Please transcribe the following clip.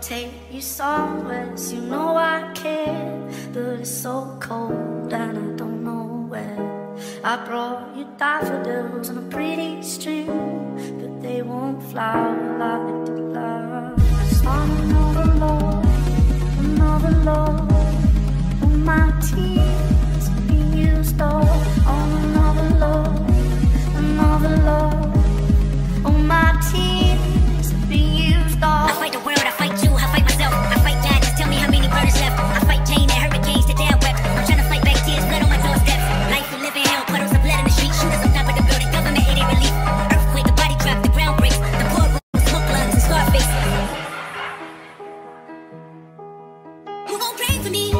take you somewhere. You know I care, but it's so cold and I don't know where. I brought you daffodils on a pretty string, but they won't flower like the love. On another love, another love my teeth. You won't pray for me.